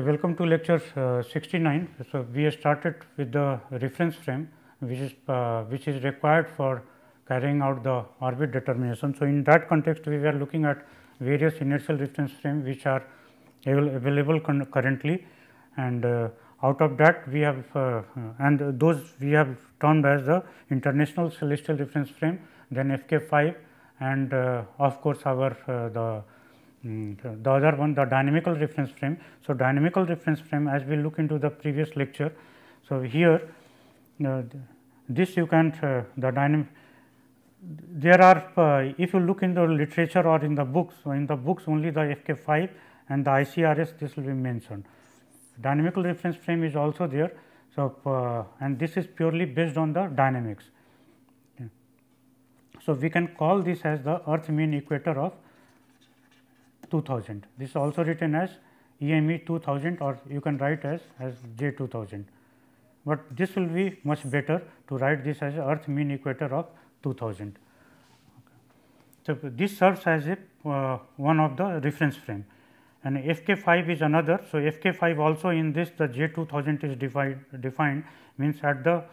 Okay, welcome to lecture uh, 69. So, we have started with the reference frame which is uh, which is required for carrying out the orbit determination. So, in that context we were looking at various inertial reference frame which are available currently and uh, out of that we have uh, and those we have termed as the international celestial reference frame then FK 5 and uh, of course, our uh, the Mm, the other one the dynamical reference frame. So, dynamical reference frame as we look into the previous lecture. So, here uh, this you can uh, the dynamic there are uh, if you look in the literature or in the books so in the books only the FK 5 and the ICRS this will be mentioned. Dynamical reference frame is also there. So, uh, and this is purely based on the dynamics. So, we can call this as the earth mean equator of 2000. This is also written as EME 2000 or you can write as, as J 2000, but this will be much better to write this as earth mean equator of 2000. So, this serves as a uh, one of the reference frame and FK 5 is another. So, FK 5 also in this the J 2000 is defined, defined means at the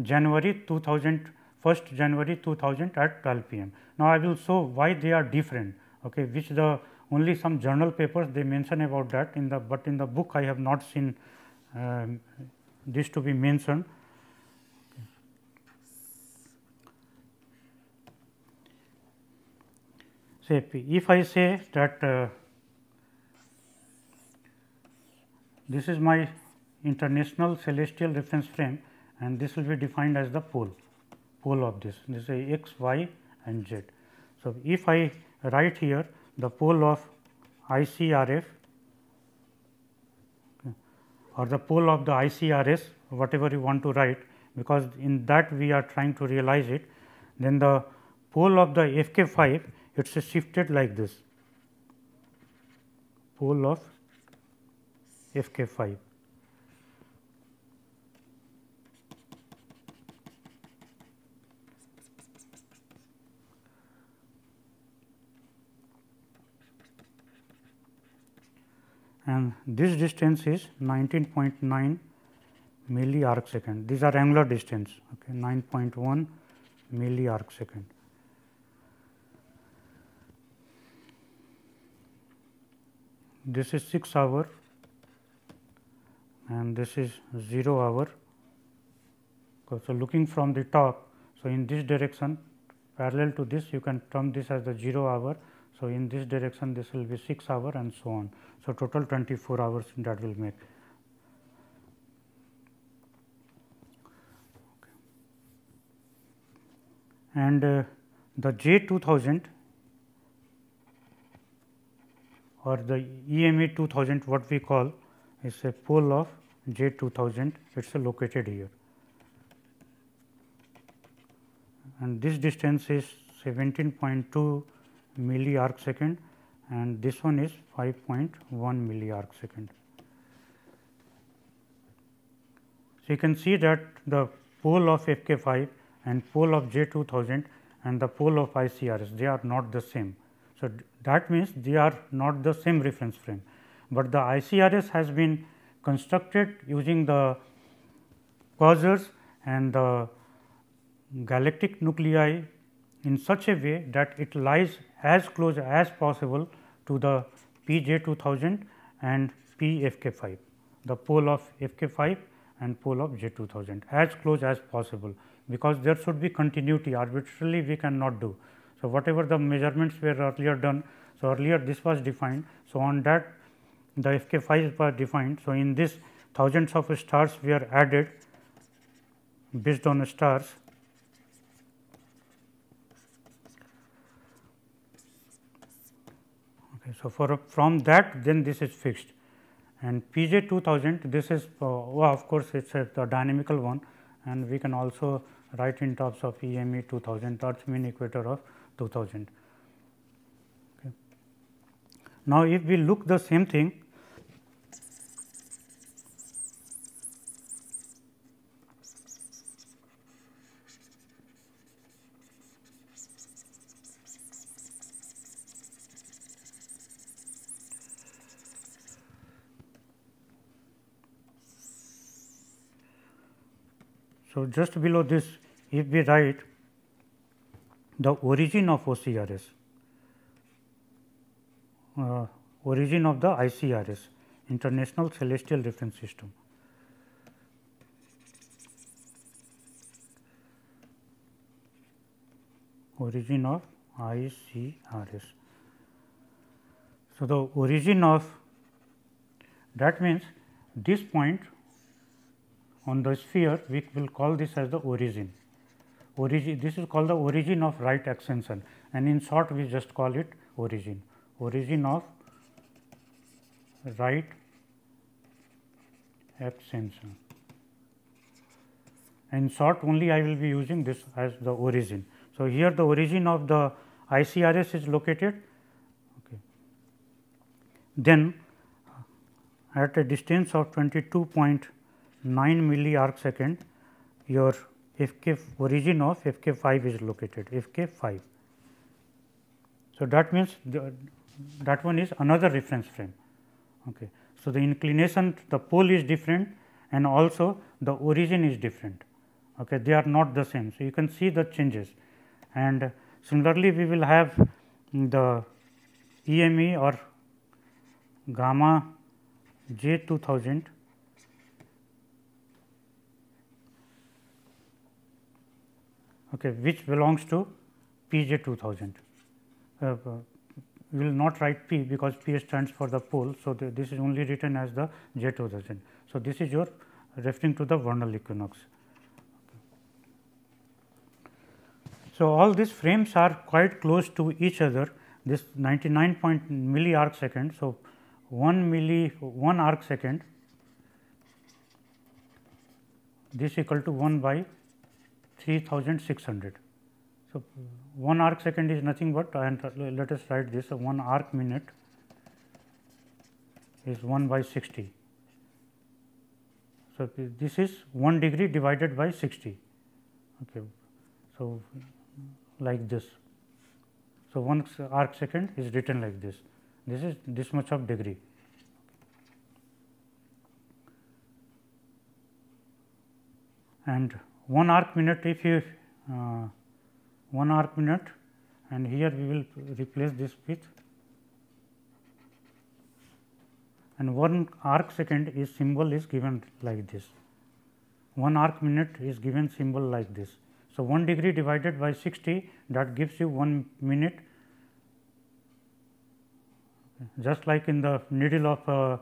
January 2000 1st January 2000 at 12 pm. Now, I will show why they are different okay, which the only some journal papers they mention about that in the, but in the book I have not seen uh, this to be mentioned. Say if I say that uh, this is my international celestial reference frame and this will be defined as the pole, pole of this, this is x, y and z. So, if I write here the pole of ICRF or the pole of the ICRS whatever you want to write because in that we are trying to realize it then the pole of the FK5 it is shifted like this pole of FK5. And this distance is 19.9 milli arc second. These are angular distance okay, 9.1 milli arc second. This is 6 hour and this is 0 hour. So, looking from the top, so in this direction parallel to this you can term this as the 0 hour. So, in this direction this will be 6 hour and so on. So, total 24 hours that will make. And uh, the J 2000 or the EME 2000 what we call is a pole of J 2000 it is located here and this distance is 17.2 milli arc second and this one is 5.1 milli arc second. So, you can see that the pole of FK 5 and pole of J 2000 and the pole of ICRS they are not the same. So, that means they are not the same reference frame, but the ICRS has been constructed using the quasars and the galactic nuclei in such a way that it lies as close as possible to the P j 2000 and P f k 5, the pole of f k 5 and pole of j 2000 as close as possible, because there should be continuity arbitrarily we cannot do. So, whatever the measurements were earlier done, so earlier this was defined. So, on that the f k 5 was defined. So, in this thousands of stars were added based on stars Okay, so, for from that then this is fixed and PJ 2000 this is uh, oh, of course, it is a dynamical one and we can also write in terms of EME 2000 earth mean equator of 2000. Okay. Now, if we look the same thing So, just below this if we write the origin of OCRS, uh, origin of the ICRS International Celestial Reference System. origin of ICRS. So, the origin of that means this point on the sphere we will call this as the origin. Origin this is called the origin of right ascension and in short we just call it origin. Origin of right ascension. In short only I will be using this as the origin. So, here the origin of the ICRS is located. Okay. Then at a distance of 22.9 milli arc second, your f k origin of f k 5 is located f k 5. So, that means the, that one is another reference frame. Okay. So, the inclination the pole is different and also the origin is different. Okay. They are not the same. So, you can see the changes and similarly we will have the EME or gamma J 2000 okay, which belongs to P J 2000. Uh, uh, we will not write P because P stands for the pole. So, the, this is only written as the J 2000. So, this is your referring to the vernal equinox. So, all these frames are quite close to each other this 99 point milli arc second. So, 1 milli 1 arc second this equal to 1 by 3600. So, 1 arc second is nothing but and let us write this so 1 arc minute is 1 by 60. So, this is 1 degree divided by 60. Okay. So, like this. So, 1 arc second is written like this, this is this much of degree. And 1 arc minute if you uh, 1 arc minute and here we will replace this with and 1 arc second is symbol is given like this 1 arc minute is given symbol like this so, 1 degree divided by 60 that gives you 1 minute just like in the needle of a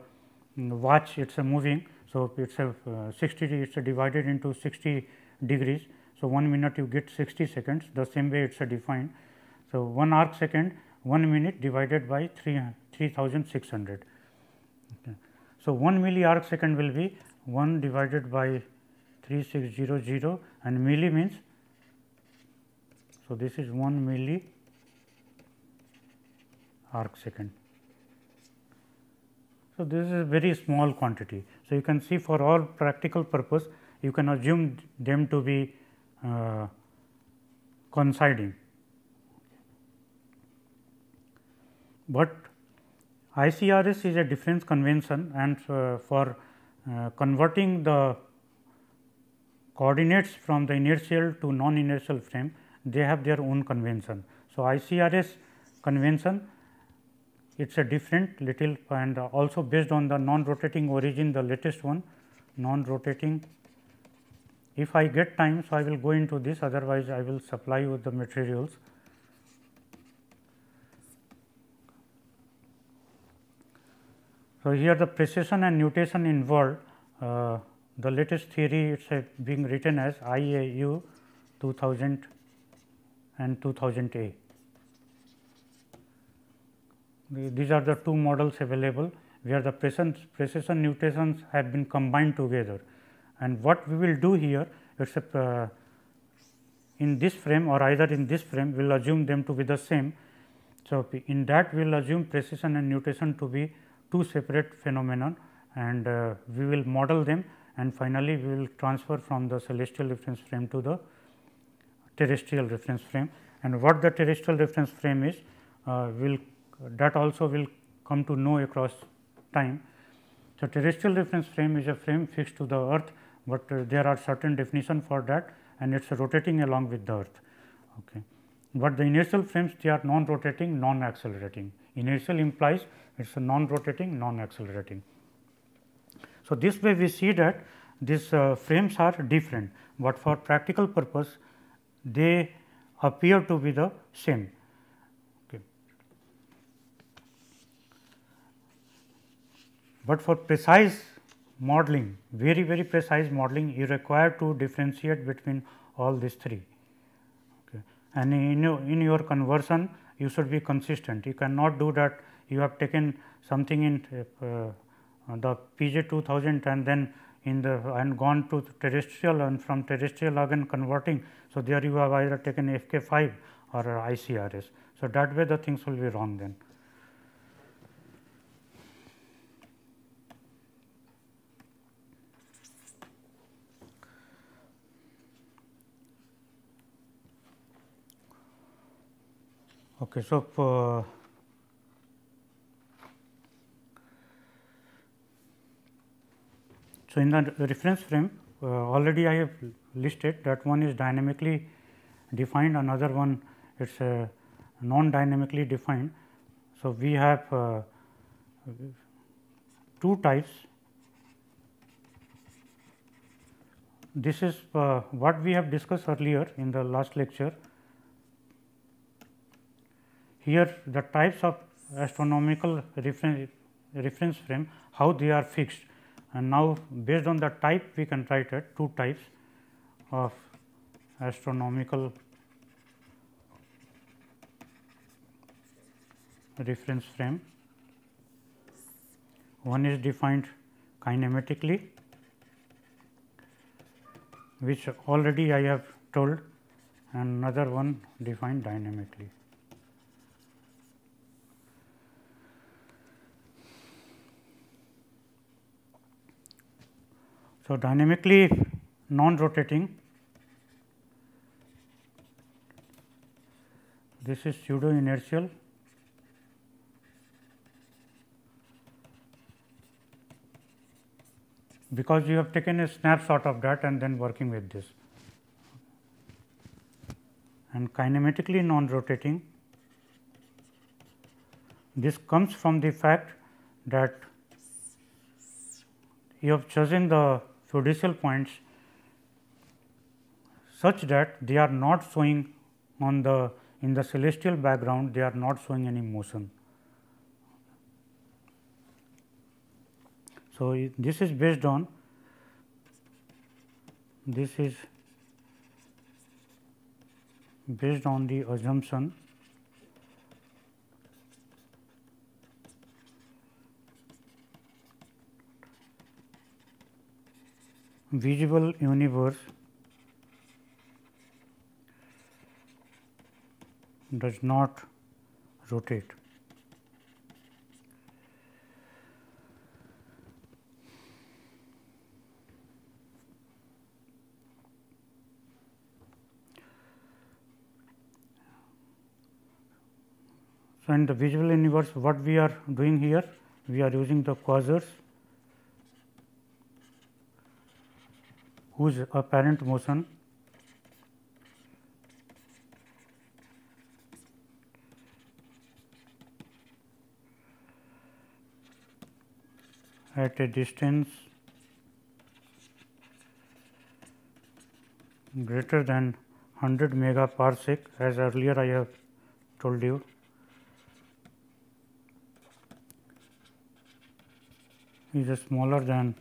watch it is a moving. So, it is a uh, 60 it is divided into 60 degrees. So, 1 minute you get 60 seconds the same way it is defined. So, 1 arc second 1 minute divided by 3 3600. Okay. So, 1 milli arc second will be 1 divided by 3600 and milli means so, this is 1 milli arc second. So, this is a very small quantity. So, you can see for all practical purpose you can assume them to be uh, coinciding. But ICRS is a difference convention and uh, for uh, converting the coordinates from the inertial to non inertial frame they have their own convention. So, ICRS convention it is a different little and also based on the non rotating origin the latest one non rotating. If I get time, so I will go into this otherwise I will supply you with the materials. So, here the precession and nutation involved uh, the latest theory it is being written as IAU 2000 and 2000 A. These are the two models available where the precession, precession nutations have been combined together. And what we will do here a uh, in this frame or either in this frame we will assume them to be the same. So, in that we will assume precession and nutation to be two separate phenomenon and uh, we will model them and finally, we will transfer from the celestial reference frame to the terrestrial reference frame and what the terrestrial reference frame is uh, will that also will come to know across time. So, terrestrial reference frame is a frame fixed to the earth, but uh, there are certain definition for that and it is rotating along with the earth. Okay. But the inertial frames they are non rotating non accelerating inertial implies it is a non rotating non accelerating. So, this way we see that these uh, frames are different, but for practical purpose they appear to be the same. Okay. But for precise modeling, very very precise modeling, you require to differentiate between all these three. Okay. And in your, in your conversion, you should be consistent. You cannot do that. You have taken something in uh, the PJ 2000 and then in the and gone to terrestrial and from terrestrial again converting. So, there you have either taken FK 5 or ICRS. So, that way the things will be wrong then. Okay, so, uh, So, in the reference frame uh, already I have listed that one is dynamically defined another one it is uh, non dynamically defined. So, we have uh, two types this is uh, what we have discussed earlier in the last lecture. Here the types of astronomical reference, reference frame how they are fixed and now based on the type we can write it two types of astronomical reference frame. One is defined kinematically, which already I have told and another one defined dynamically. So, dynamically non rotating this is pseudo inertial because you have taken a snapshot of that and then working with this. And kinematically non rotating this comes from the fact that you have chosen the fiducial points such that they are not showing on the in the celestial background they are not showing any motion. So, this is based on this is based on the assumption visible universe does not rotate. So, in the visible universe what we are doing here? We are using the quasars whose apparent motion at a distance greater than 100 megaparsec as earlier I have told you. is smaller than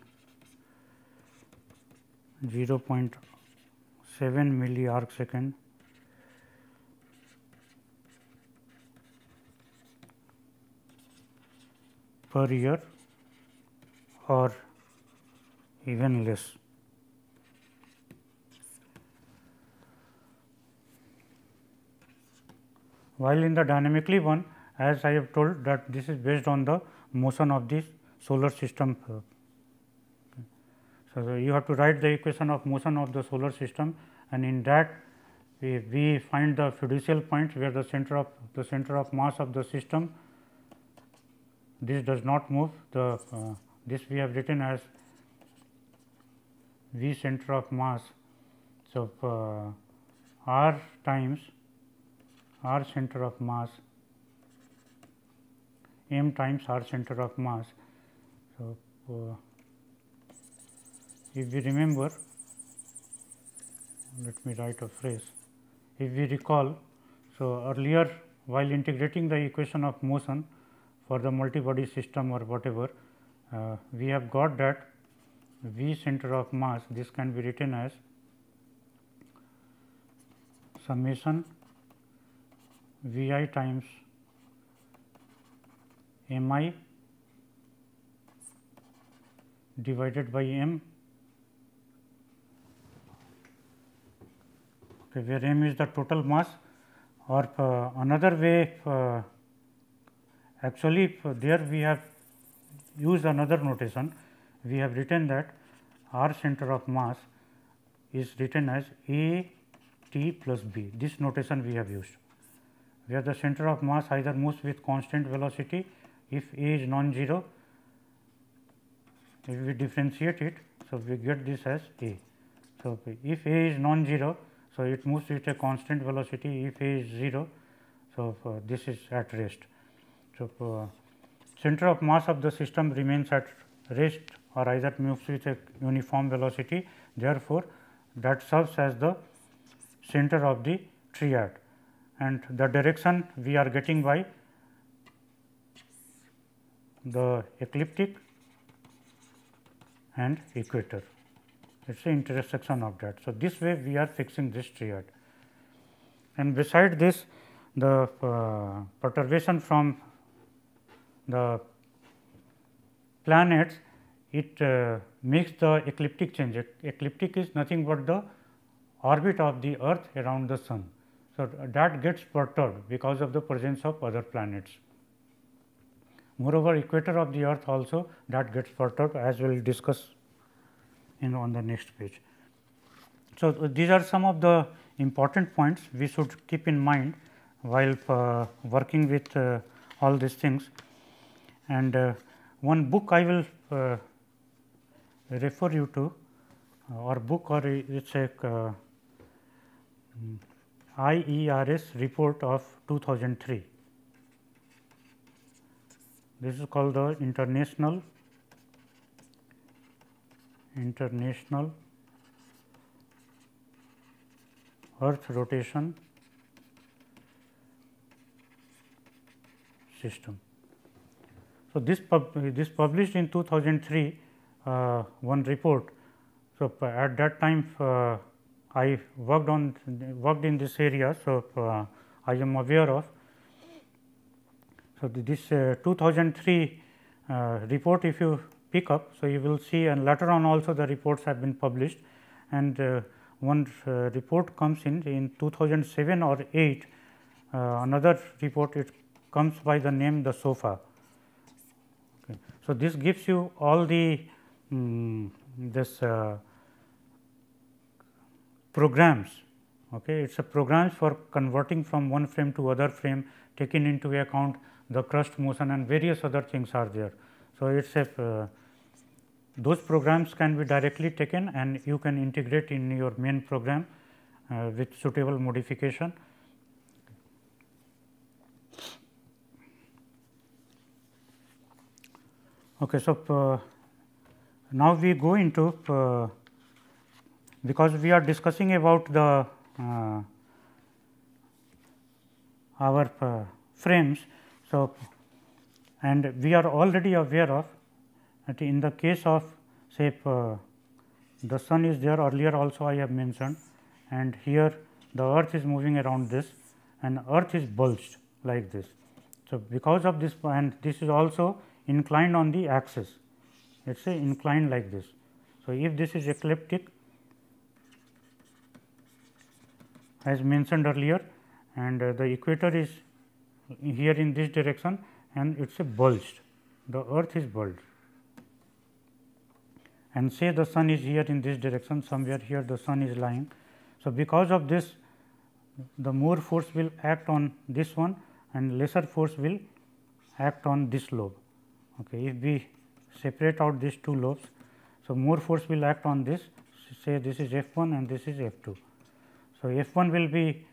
0.7 milli arc second per year or even less. While in the dynamically one as I have told that this is based on the motion of the solar system. Uh, So, you have to write the equation of motion of the solar system and in that we, we find the fiducial point where the center of the center of mass of the system this does not move the uh, this we have written as v center of mass. So, uh, r times r center of mass m times r center of mass. So, uh, if we remember let me write a phrase if we recall. So, earlier while integrating the equation of motion for the multi-body system or whatever, uh, we have got that V center of mass this can be written as summation V i times m i divided by m okay, where m is the total mass or uh, another way uh, actually uh, there we have used another notation. We have written that r center of mass is written as a t plus b. This notation we have used where the center of mass either moves with constant velocity if a is non-zero if we differentiate it so we get this as a. So if a is non-zero so, it moves with a constant velocity if a is 0. So, uh, this is at rest. So, uh, center of mass of the system remains at rest or either moves with a uniform velocity. Therefore, that serves as the center of the triad and the direction we are getting by the ecliptic and equator it is the intersection of that. So, this way we are fixing this triad and beside this the uh, perturbation from the planets it uh, makes the ecliptic change. Ecliptic is nothing but the orbit of the earth around the sun. So, that gets perturbed because of the presence of other planets. Moreover, equator of the earth also that gets perturbed as we will discuss in on the next page. So, uh, these are some of the important points we should keep in mind while uh, working with uh, all these things. And uh, one book I will uh, refer you to or book or it is a uh, IERS report of 2003. This is called the International international earth rotation system. So, this pub, this published in 2003 uh, one report. So, at that time uh, I worked on worked in this area. So, uh, I am aware of. So, this uh, 2003 uh, report if you pick up. So, you will see and later on also the reports have been published and uh, one uh, report comes in in 2007 or 8 uh, another report it comes by the name the SOFA. Okay. So, this gives you all the um, this uh, programs okay it is a programs for converting from one frame to other frame taking into account the crust motion and various other things are there. So, it is a uh, those programs can be directly taken and you can integrate in your main program uh, with suitable modification. Okay, so, uh, now we go into uh, because we are discussing about the uh, our uh, frames. So, and we are already aware of that in the case of say uh, the sun is there earlier also I have mentioned and here the earth is moving around this and earth is bulged like this. So, because of this and this is also inclined on the axis let us say inclined like this. So, if this is ecliptic as mentioned earlier and uh, the equator is here in this direction and it is a bulged the earth is bulged and say the sun is here in this direction somewhere here the sun is lying. So, because of this the more force will act on this one and lesser force will act on this lobe. Okay. If we separate out these two lobes, so more force will act on this say this is F 1 and this is F 2. So, F 1 will be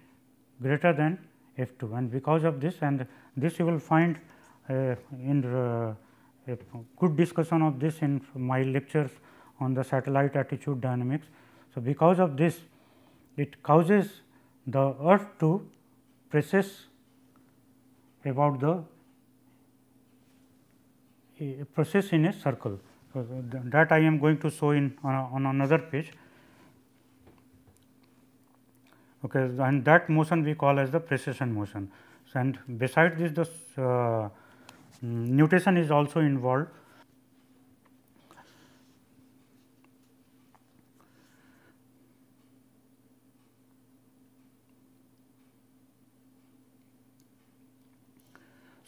greater than F 2 and because of this and this you will find uh, in uh, a good discussion of this in my lectures on the satellite attitude dynamics. So, because of this it causes the earth to precess about the process in a circle. So, that I am going to show in on, on another page okay, and that motion we call as the precession motion. So, and besides this the uh, nutation is also involved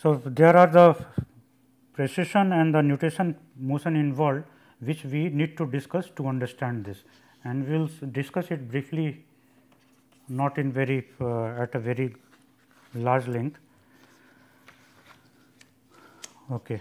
So, there are the precession and the nutation motion involved which we need to discuss to understand this and we will discuss it briefly not in very uh, at a very large length. Okay.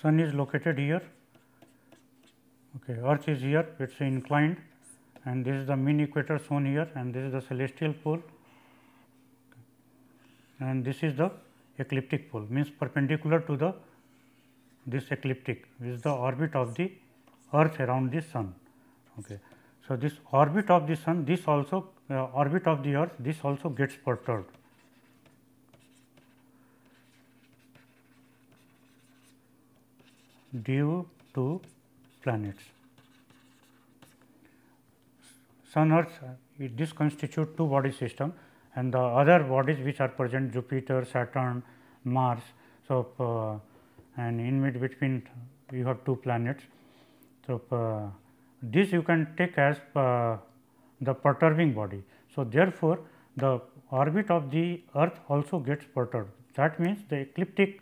Sun is located here, okay, earth is here, it is inclined and this is the mean equator shown here and this is the celestial pole and this is the ecliptic pole means perpendicular to the this ecliptic which is the orbit of the earth around the sun. Okay. So, this orbit of the sun this also uh, orbit of the earth this also gets perturbed due to planets. Sun Earth this constitute two body system and the other bodies which are present Jupiter, Saturn, Mars. So, uh, and in mid between you have two planets. So, uh, this you can take as uh, the perturbing body. So, therefore, the orbit of the earth also gets perturbed that means the ecliptic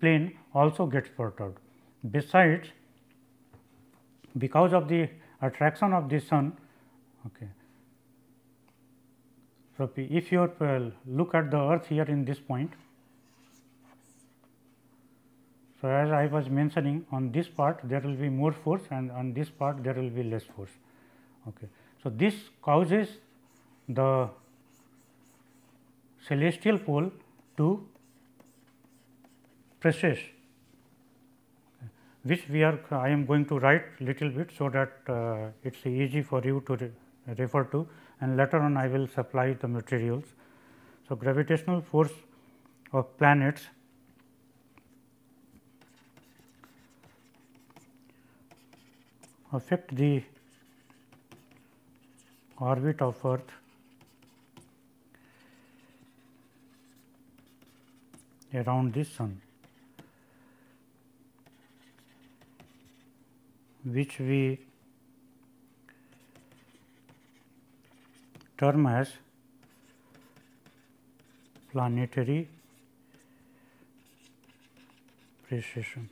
plane also gets perturbed. Besides, because of the attraction of the sun, okay. So, if you uh, look at the earth here in this point, so as I was mentioning on this part there will be more force and on this part there will be less force. Okay. So, this causes the celestial pole to precess which we are I am going to write little bit so that uh, it is easy for you to re refer to and later on I will supply the materials. So, gravitational force of planets affect the orbit of earth around the sun. Which we term as planetary precession.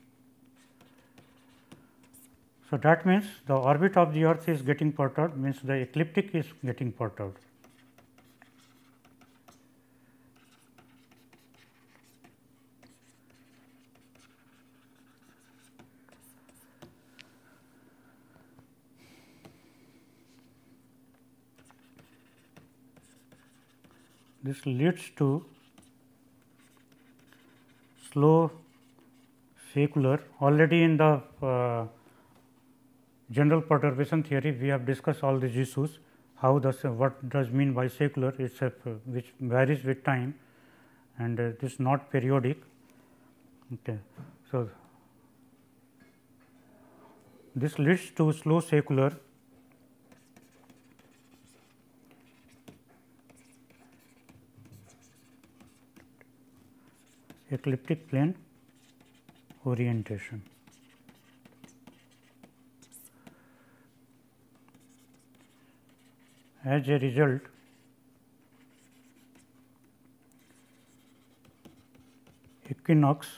So, that means the orbit of the earth is getting perturbed means the ecliptic is getting perturbed. This leads to slow secular already in the uh, general perturbation theory we have discussed all these issues how does what does mean by secular it's a which varies with time and uh, this not periodic. Okay so this leads to slow secular ecliptic plane orientation. As a result, equinox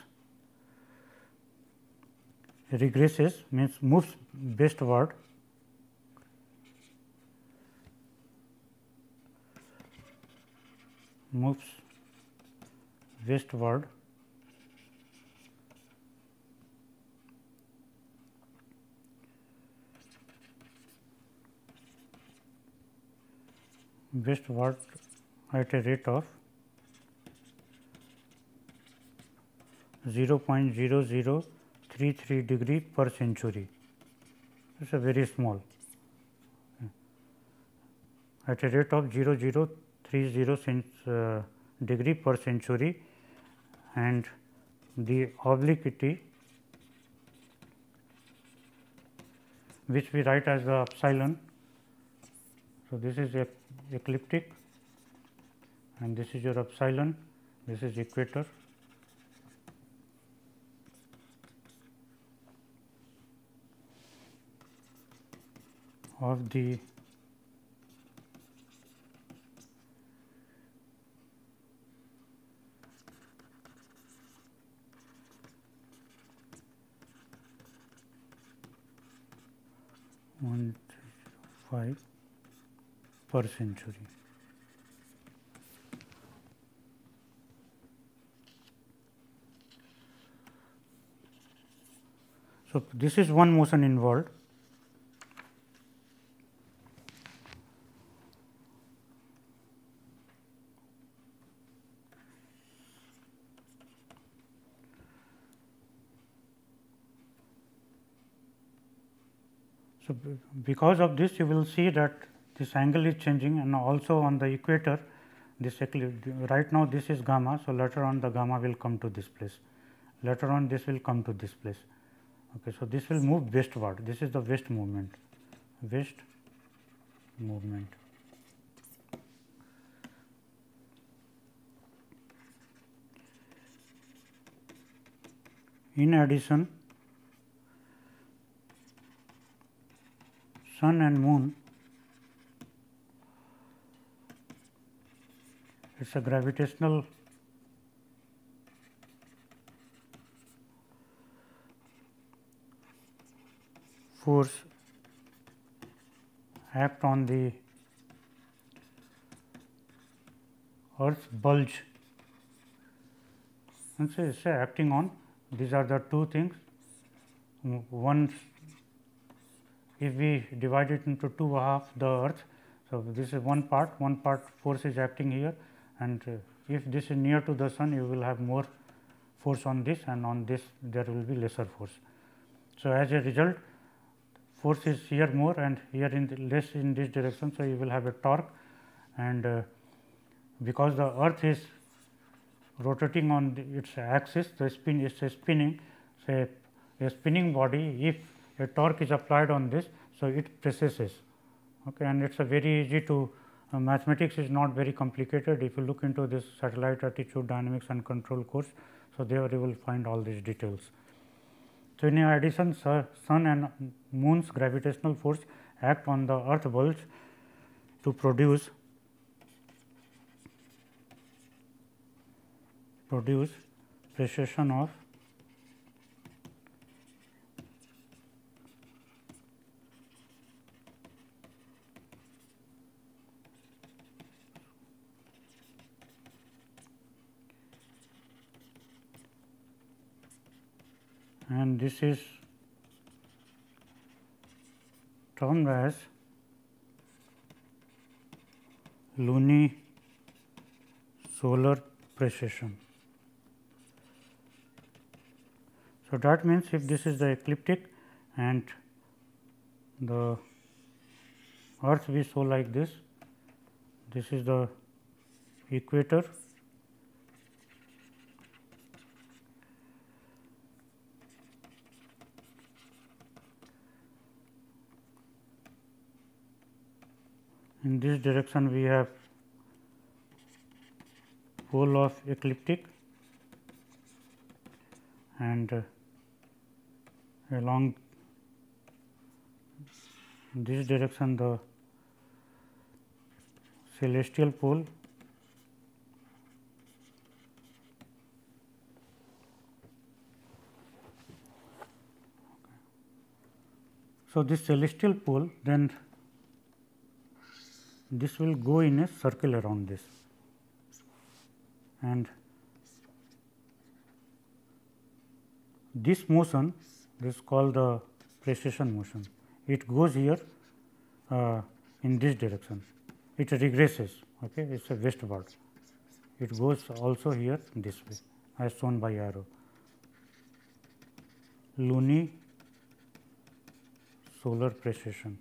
regresses means moves westward moves westward westward at a rate of 0.0033 degree per century. It is a very small at a rate of 0030 uh, degree per century and the obliquity which we write as the epsilon. So, this is a ecliptic and this is your epsilon, this is equator. of the one five per century. So, this is one motion involved. So, because of this you will see that this angle is changing and also on the equator this right now this is gamma. So, later on the gamma will come to this place later on this will come to this place. Okay, so, this will move westward this is the west movement west movement. In addition, sun and moon it is a gravitational force act on the earth's bulge. And so it's acting on. These are the two things. One if we divide it into two half the earth so this is one part. One part force is acting here and uh, if this is near to the sun you will have more force on this and on this there will be lesser force. So, as a result force is here more and here in less in this direction. So, you will have a torque and uh, because the earth is rotating on the, its axis the spin is spinning say a spinning body if a torque is applied on this. So, it precesses okay, and it is a very easy to uh, mathematics is not very complicated if you look into this satellite attitude dynamics and control course. So, there you will find all these details. So, in addition sun and moon's gravitational force act on the earth bulge to produce produce precession of this is termed as luni solar precession. So, that means if this is the ecliptic and the earth we show like this, this is the equator in this direction we have pole of ecliptic and uh, along this direction the celestial pole. So, this celestial pole then this will go in a circle around this and this motion this is called the precession motion. It goes here uh, in this direction, it regresses, okay. it is a westward. It goes also here this way as shown by arrow. Luni solar precession.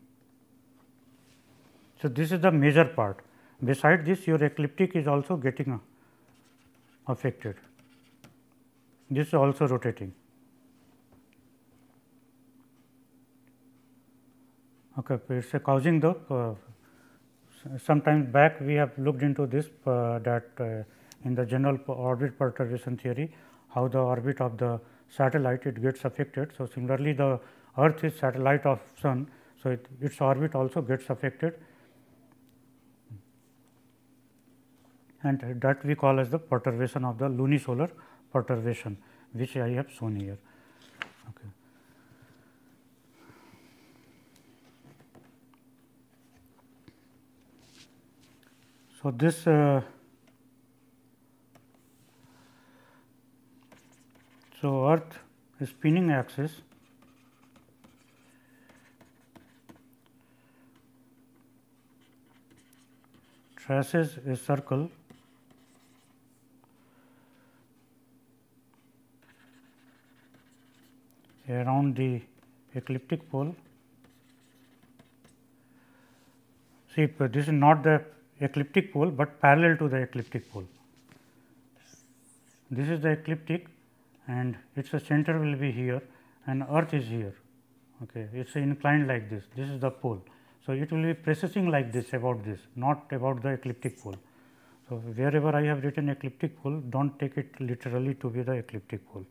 So, this is the major part. Beside this your ecliptic is also getting uh, affected. This is also rotating. Okay, it is causing the uh, sometimes back we have looked into this uh, that uh, in the general orbit perturbation theory how the orbit of the satellite it gets affected. So, similarly the earth is satellite of sun. So, it, its orbit also gets affected and that we call as the perturbation of the lunisolar perturbation which I have shown here. Okay. So, this uh, so earth spinning axis traces a circle around the ecliptic pole. See, this is not the ecliptic pole, but parallel to the ecliptic pole. This is the ecliptic and its center will be here and earth is here. Okay. It is inclined like this, this is the pole. So, it will be precessing like this about this, not about the ecliptic pole. So, wherever I have written ecliptic pole, do not take it literally to be the ecliptic pole.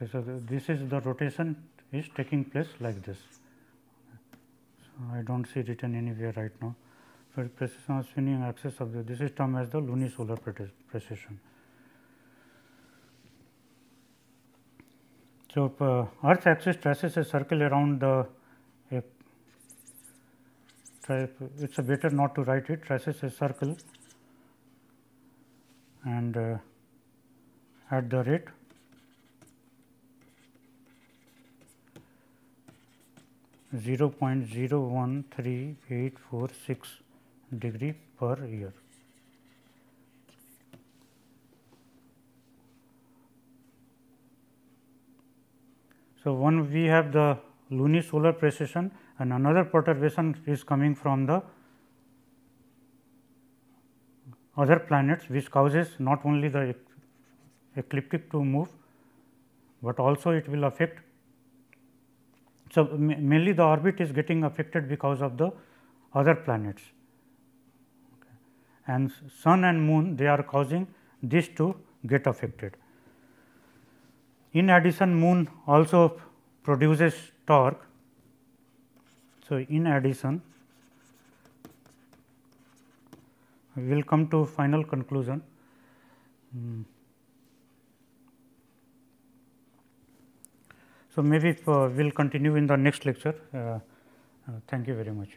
Okay, so this is the rotation is taking place like this. So, I do not see written anywhere right now. So, precession of spinning axis of the this is termed as the lunisolar precession. So, uh, Earth axis traces a circle around the a, it is better not to write it traces a circle and uh, at the rate 0.013846 degree per year. So, one we have the lunisolar precession and another perturbation is coming from the other planets which causes not only the ecliptic to move, but also it will affect so, mainly the orbit is getting affected because of the other planets okay. and sun and moon they are causing this to get affected. In addition moon also produces torque. So, in addition we will come to final conclusion. Mm. So, maybe uh, we will continue in the next lecture. Uh, uh, thank you very much.